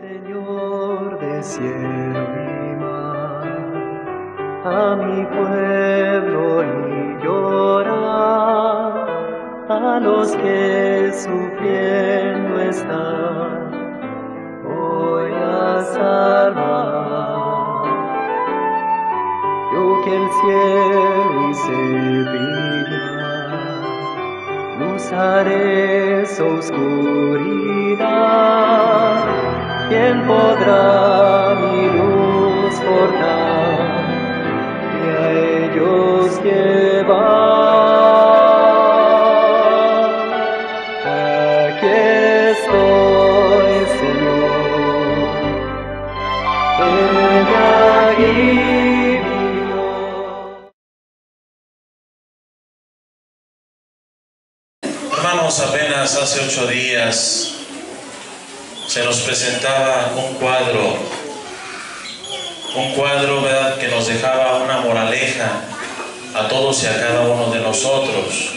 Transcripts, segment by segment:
Señor de cielo y mar, a mi pueblo y llorar, a los que sufriendo están, voy a salvar. Yo que el cielo hice brillar, luz haré su oscuridad. ¿Quién podrá mi luz portar y a ellos llevar? Aquí estoy, Señor, guío. Hermanos, apenas hace ocho días se nos presentaba un cuadro, un cuadro que nos dejaba una moraleja a todos y a cada uno de nosotros,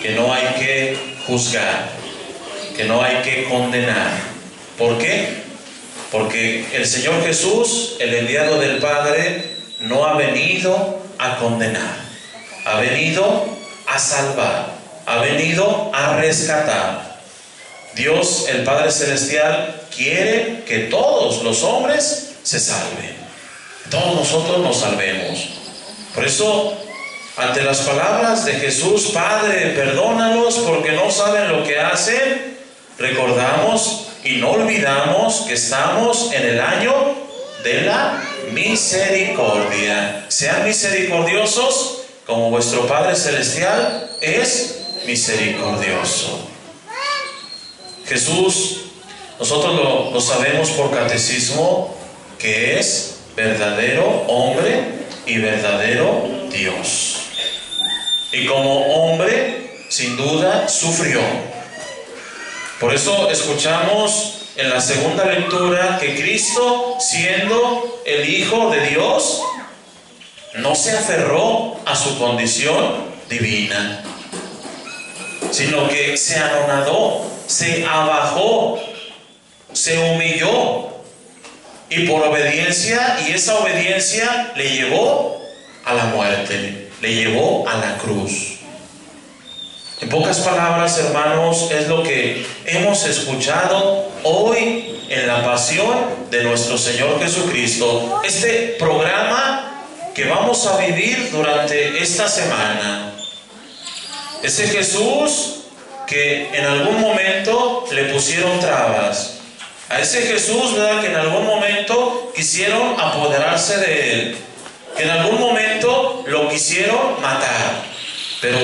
que no hay que juzgar, que no hay que condenar. ¿Por qué? Porque el Señor Jesús, el enviado del Padre, no ha venido a condenar, ha venido a salvar, ha venido a rescatar. Dios, el Padre Celestial, quiere que todos los hombres se salven. Todos nosotros nos salvemos. Por eso, ante las palabras de Jesús, Padre, perdónalos porque no saben lo que hacen, recordamos y no olvidamos que estamos en el año de la misericordia. Sean misericordiosos como vuestro Padre Celestial es misericordioso. Jesús, nosotros lo, sabemos por catecismo, que es verdadero hombre y verdadero Dios. Y como hombre, sin duda, sufrió. Por eso escuchamos en la segunda lectura que Cristo, siendo el Hijo de Dios, no se aferró a su condición divina, sino que se anonadó, se abajó, se humilló y por obediencia, y esa obediencia le llevó a la muerte, le llevó a la cruz. En pocas palabras, hermanos, es lo que hemos escuchado hoy en la pasión de nuestro Señor Jesucristo. Este programa que vamos a vivir durante esta semana. Ese Jesús que en algún momento le pusieron trabas. A ese Jesús, ¿verdad? Que en algún momento quisieron apoderarse de él. Que en algún momento lo quisieron matar. Pero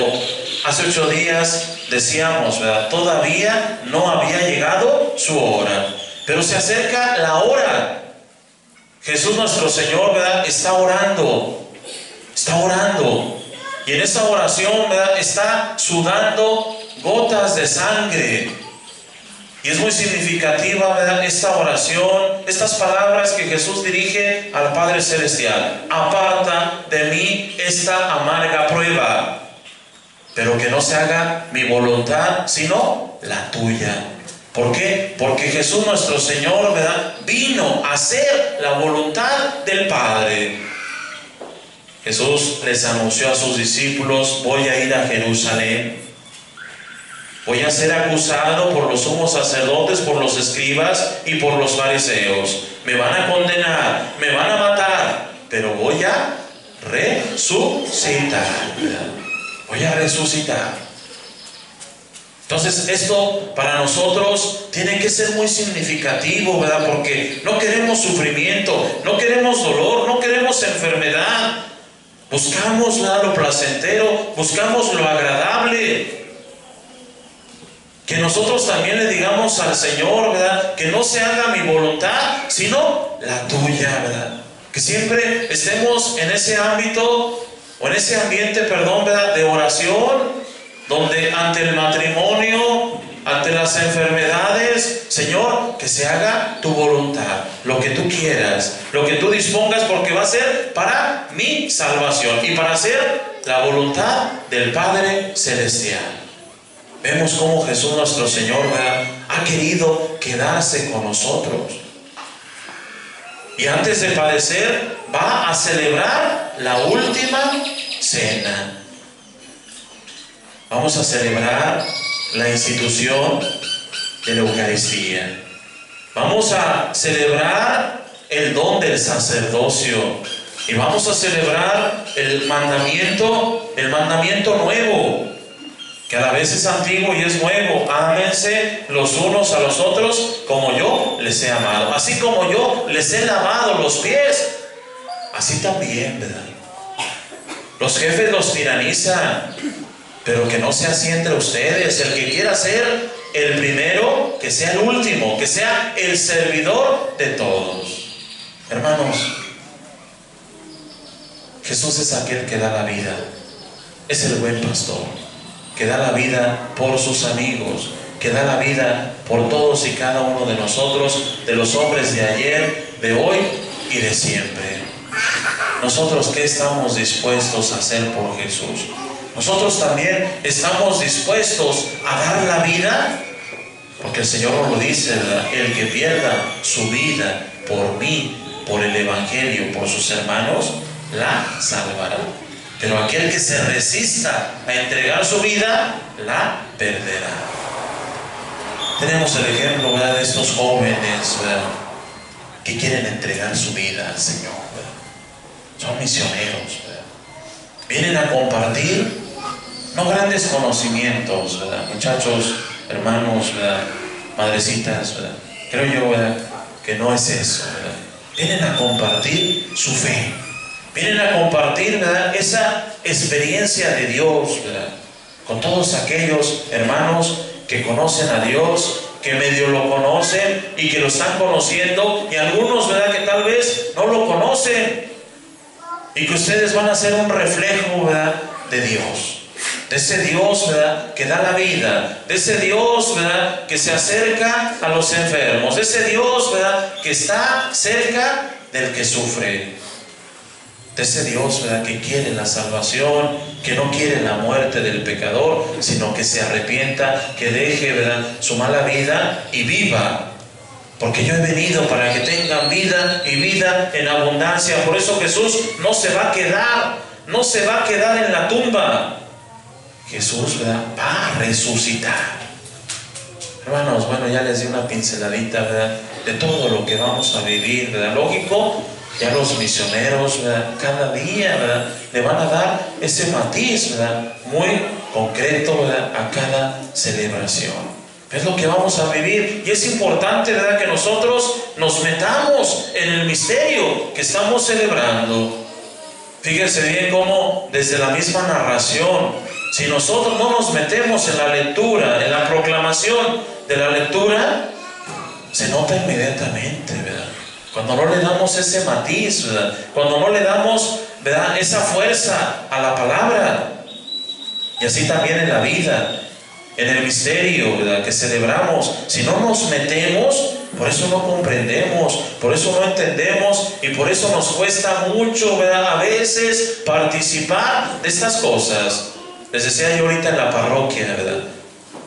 hace ocho días decíamos, ¿verdad? Todavía no había llegado su hora. Pero se acerca la hora. Jesús nuestro Señor, ¿verdad? Está orando. Está orando. Y en esa oración, ¿verdad? Está sudando gotas de sangre. Y es muy significativa. Esta oración, estas palabras que Jesús dirige al Padre Celestial. Aparta de mí esta amarga prueba. Pero que no se haga mi voluntad, sino la tuya. ¿Por qué? Porque Jesús nuestro Señor. Vino a hacer la voluntad del Padre. Jesús les anunció a sus discípulos, voy a ir a Jerusalén. Voy a ser acusado por los sumos sacerdotes, por los escribas y por los fariseos. Me van a condenar, me van a matar, pero voy a resucitar. Voy a resucitar. Entonces esto para nosotros tiene que ser muy significativo, ¿verdad? Porque no queremos sufrimiento, no queremos dolor, no queremos enfermedad. Buscamos lo placentero, buscamos lo agradable. Que nosotros también le digamos al Señor, ¿verdad? Que no se haga mi voluntad, sino la tuya, ¿verdad? Que siempre estemos en ese ámbito o en ese ambiente, perdón, ¿verdad? De oración, donde ante el matrimonio, ante las enfermedades, Señor, que se haga tu voluntad, lo que tú quieras, lo que tú dispongas, porque va a ser para mi salvación y para hacer la voluntad del Padre Celestial. Vemos cómo Jesús nuestro Señor ha querido quedarse con nosotros. Y antes de padecer, va a celebrar la última cena. Vamos a celebrar la institución de la Eucaristía. Vamos a celebrar el don del sacerdocio y vamos a celebrar el mandamiento, el mandamiento nuevo, que a la vez es antiguo y es nuevo. Ámense los unos a los otros como yo les he amado. Así como yo les he lavado los pies, así también, ¿verdad? Los jefes los tiranizan, pero que no sea así entre ustedes. El que quiera ser el primero, que sea el último, que sea el servidor de todos. Hermanos, Jesús es aquel que da la vida, es el buen pastor, que da la vida por sus amigos, que da la vida por todos y cada uno de nosotros, de los hombres de ayer, de hoy y de siempre. Nosotros, ¿qué estamos dispuestos a hacer por Jesús? Nosotros también estamos dispuestos a dar la vida, porque el Señor nos lo dice, el que pierda su vida por mí, por el Evangelio, por sus hermanos, la salvará. Pero aquel que se resista a entregar su vida, la perderá. Tenemos el ejemplo de estos jóvenes que quieren entregar su vida al Señor. Son misioneros. Vienen a compartir no grandes conocimientos, muchachos, hermanos, madrecitas. Creo yo que no es eso. Vienen a compartir su fe vienen a compartir esa experiencia de Dios con todos aquellos hermanos que conocen a Dios, que medio lo conocen y que lo están conociendo, y algunos ¿verdad? que tal vez no lo conocen, y que ustedes van a ser un reflejo de Dios. De ese Dios ¿verdad? que da la vida, de ese Dios ¿verdad? que se acerca a los enfermos, de ese Dios ¿verdad? que está cerca del que sufre de ese Dios ¿verdad? que quiere la salvación, que no quiere la muerte del pecador, sino que se arrepienta, que deje ¿verdad? su mala vida y viva. Porque yo he venido para que tengan vida y vida en abundancia. Por eso Jesús no se va a quedar, no se va a quedar en la tumba. Jesús ¿verdad? va a resucitar. Hermanos, bueno, ya les di una pinceladita ¿verdad? de todo lo que vamos a vivir. ¿verdad? Lógico, ya los misioneros, cada día le van a dar ese matiz muy concreto a cada celebración. Es lo que vamos a vivir y es importante ¿verdad? que nosotros nos metamos en el misterio que estamos celebrando. Fíjense bien cómo desde la misma narración, si nosotros no nos metemos en la lectura, en la proclamación de la lectura, se nota inmediatamente, ¿verdad? Cuando no le damos ese matiz, cuando no le damos esa fuerza a la palabra. Y así también en la vida, en el misterio que celebramos. Si no nos metemos, por eso no comprendemos, por eso no entendemos y por eso nos cuesta mucho a veces participar de estas cosas. Les decía yo ahorita en la parroquia, ¿verdad?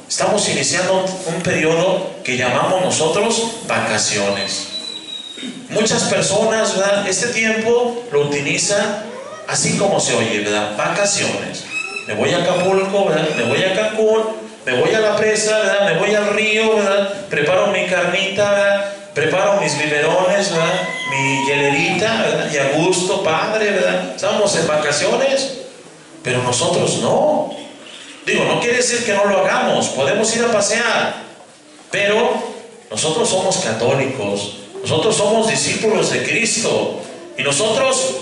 Estamos iniciando un periodo que llamamos nosotros vacaciones. Muchas personas, ¿verdad? Este tiempo lo utilizan así como se oye, ¿verdad? Vacaciones. Me voy a Acapulco, ¿verdad? Me voy a Cancún, me voy a la presa, ¿verdad? Me voy al río, ¿verdad? Preparo mi carnita, ¿verdad? Preparo mis biberones, ¿verdad? Mi hielerita, ¿verdad? Y a gusto, padre, ¿verdad? Estamos en vacaciones, pero nosotros no. Digo, no quiere decir que no lo hagamos, podemos ir a pasear, pero nosotros somos católicos, nosotros somos discípulos de Cristo y nosotros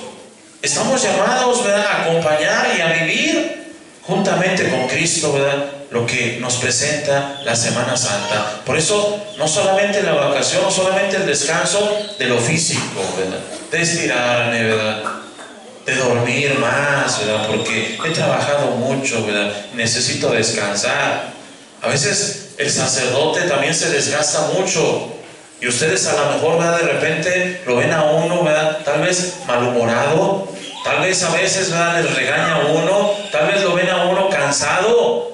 estamos llamados a acompañar y a vivir juntamente con Cristo ¿verdad? lo que nos presenta la Semana Santa. Por eso no solamente la vacación, no solamente el descanso de lo físico, ¿verdad? de estirarme, ¿verdad? de dormir más, ¿verdad? porque he trabajado mucho, ¿verdad? necesito descansar. A veces el sacerdote también se desgasta mucho y ustedes a lo mejor de repente lo ven a uno, ¿verdad? tal vez malhumorado, tal vez a veces les regaña a uno, tal vez lo ven a uno cansado.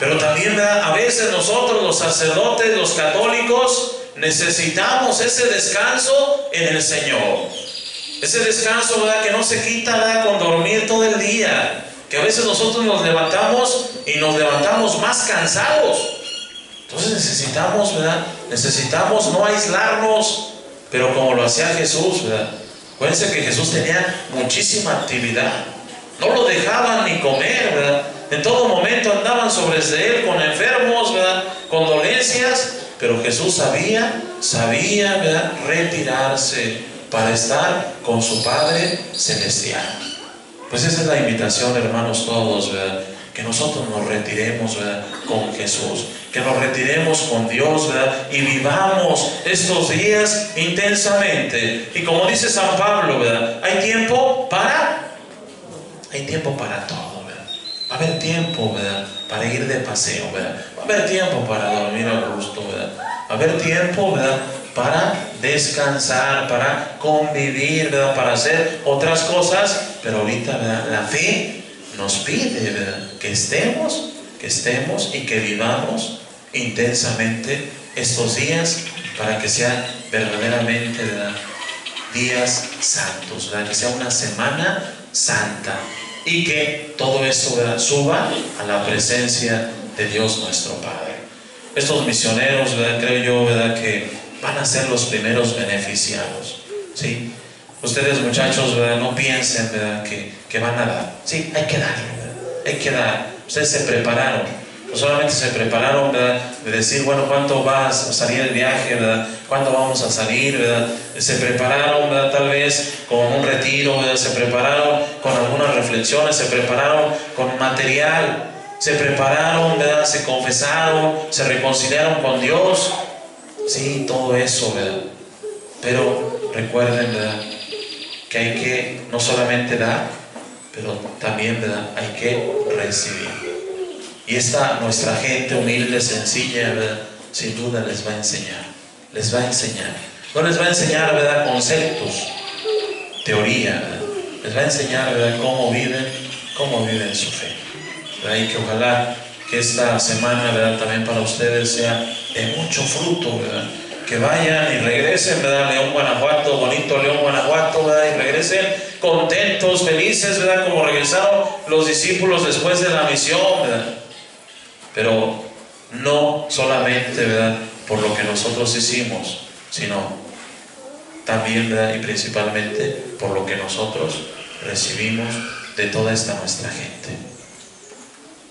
Pero también a veces nosotros los sacerdotes, los católicos, necesitamos ese descanso en el Señor. Ese descanso que no se quita ¿verdad? con dormir todo el día. Que a veces nosotros nos levantamos y nos levantamos más cansados. Entonces necesitamos, ¿verdad? Necesitamos no aislarnos, pero como lo hacía Jesús, ¿verdad? Acuérdense que Jesús tenía muchísima actividad. No lo dejaban ni comer, ¿verdad? En todo momento andaban sobre él con enfermos, ¿verdad? Con dolencias, pero Jesús sabía, sabía, ¿verdad? Retirarse para estar con su Padre Celestial. Pues esa es la invitación, hermanos todos, ¿verdad? Que nosotros nos retiremos con Jesús, que nos retiremos con Dios ¿verdad? y vivamos estos días intensamente. Y como dice San Pablo, ¿verdad? hay tiempo para, hay tiempo para todo. Va a haber tiempo ¿verdad? para ir de paseo, ¿verdad? va a haber tiempo para dormir a gusto, ¿verdad? va a haber tiempo ¿verdad? para descansar, para convivir, ¿verdad? para hacer otras cosas, pero ahorita la fe nos pide que estemos, que estemos y que vivamos intensamente estos días para que sean verdaderamente ¿verdad? días santos, ¿verdad? que sea una semana santa y que todo esto suba a la presencia de Dios nuestro Padre. Estos misioneros, creo yo, que van a ser los primeros beneficiados. ¿sí? Ustedes muchachos, no piensen. Que, que van a dar. Sí, hay que dar, hay que dar. Ustedes se prepararon. No solamente se prepararon ¿verdad? de decir, bueno, ¿cuánto va a salir el viaje? ¿verdad? ¿Cuándo vamos a salir? ¿verdad? Se prepararon ¿verdad? tal vez con un retiro, ¿verdad? se prepararon con algunas reflexiones, se prepararon con material, se prepararon, ¿verdad? se confesaron, se reconciliaron con Dios. Sí, todo eso, ¿verdad? Pero recuerden, ¿verdad? que hay que no solamente dar, pero también ¿verdad? hay que recibir. Y esta nuestra gente humilde, sencilla, ¿verdad? sin duda les va a enseñar, les va a enseñar. No les va a enseñar ¿verdad? conceptos, teoría, ¿verdad? les va a enseñar ¿verdad? cómo viven, cómo viven su fe. Y que ojalá que esta semana ¿verdad? también para ustedes sea de mucho fruto, ¿verdad? Que vayan y regresen, ¿verdad? León, Guanajuato, bonito León, Guanajuato, ¿verdad? Y regresen contentos, felices, ¿verdad? Como regresaron los discípulos después de la misión, ¿verdad? Pero no solamente, ¿verdad? Por lo que nosotros hicimos, sino también, ¿verdad? Y principalmente por lo que nosotros recibimos de toda esta nuestra gente.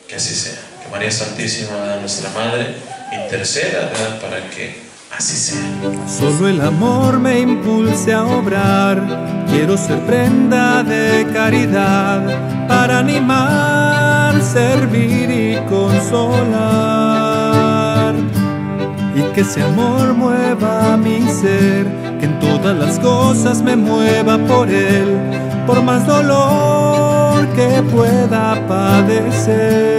Que así sea. Que María Santísima, nuestra Madre, interceda, ¿verdad? Para que Así sea. Solo el amor me impulse a obrar. Quiero ser prenda de caridad para animar, servir y consolar. Y que ese amor mueva mi ser, que en todas las cosas me mueva por él, por más dolor que pueda padecer.